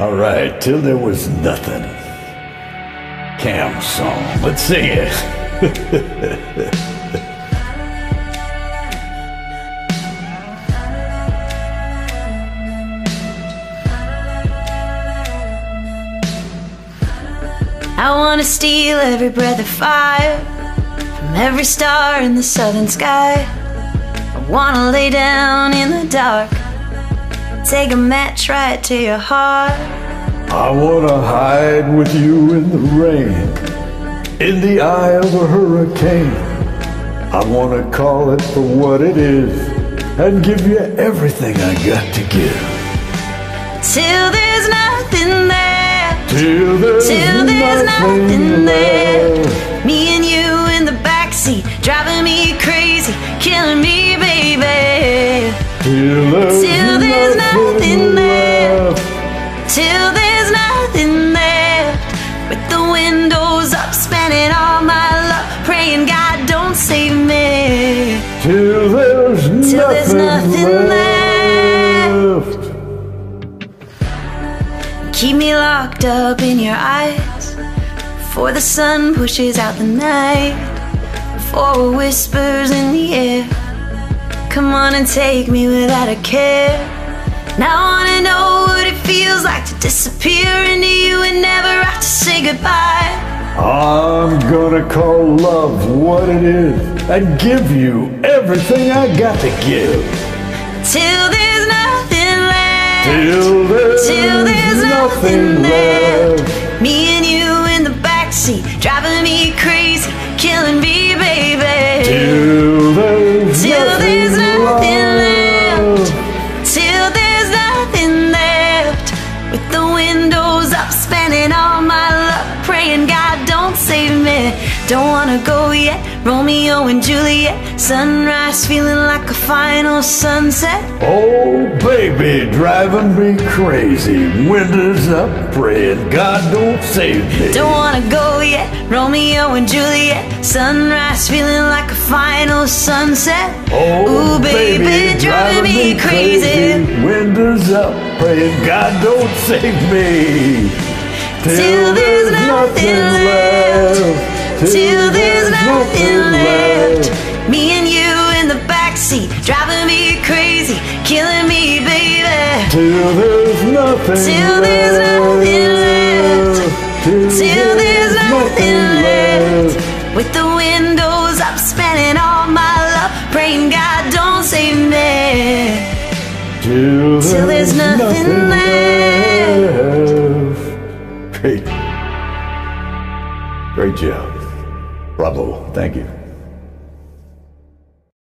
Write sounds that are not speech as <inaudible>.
All right, till there was nothing. Cam song. Let's sing it. <laughs> I wanna steal every breath of fire from every star in the southern sky. I wanna lay down in the dark, take a match right to your heart. I wanna hide with you in the rain, in the eye of a hurricane. I wanna call it for what it is, and give you everything I got to give. Till there's nothing there, Till there's, till there's nothing, nothing there. left. Me and you in the backseat, driving me crazy, killing me, baby. Till there's, Till windows up, spending all my love, praying God don't save me. Till there's Till there's nothing, nothing left. Keep me locked up in your eyes before the sun pushes out the night, before it whispers in the air. Come on and take me without a care. Now I wanna know what it feels like to disappear into you and never have to say goodbye. I'm gonna call love what it is and give you everything I got to give. Till there's nothing left. Till there's, Till there's nothing left. left. Me and you in the backseat, driving me crazy, killing me, baby. Till there's Till nothing, there's nothing left. Till there's nothing left. With the windows up, spending all my Don't wanna go yet, Romeo and Juliet. Sunrise feeling like a final sunset. Oh, baby, driving me crazy. Windows up, praying God don't save me. Don't wanna go yet, Romeo and Juliet. Sunrise feeling like a final sunset. Oh, Ooh, baby, driving me crazy. Windows up, praying God don't save me. Till there's nothing Till there's nothing Till there's nothing left. Till there's nothing left. With the windows up, spending all my love, praying God don't save me. Till, Till there's nothing left. Great. Great job. Bravo. Thank you.